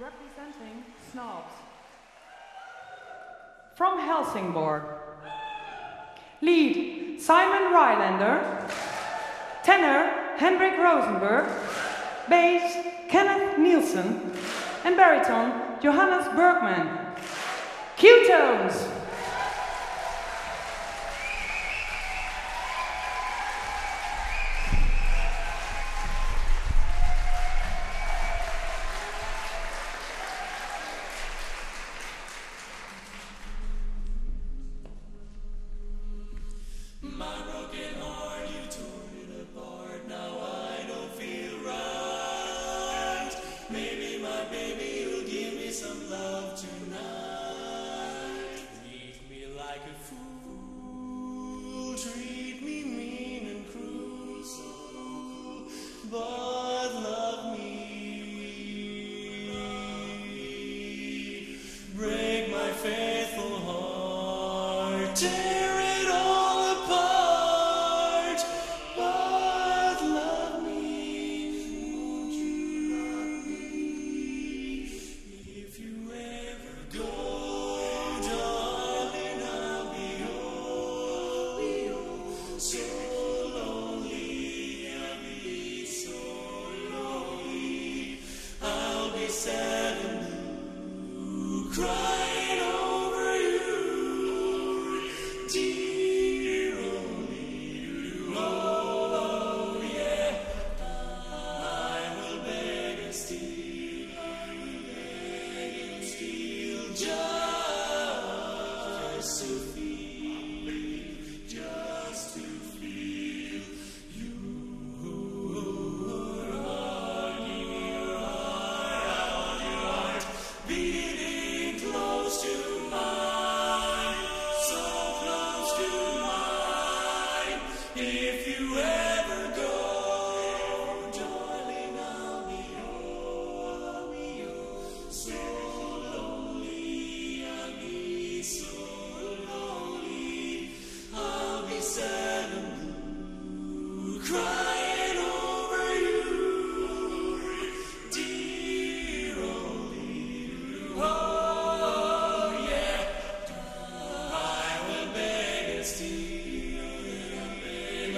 Representing Snobs. From Helsingborg. Lead Simon Rylander. Tenor Henrik Rosenberg. Bass Kenneth Nielsen. And baritone Johannes Bergman. Q-Tones! take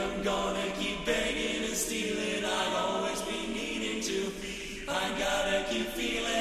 I'm gonna keep begging and stealing. I'll always be needing to. I gotta keep feeling.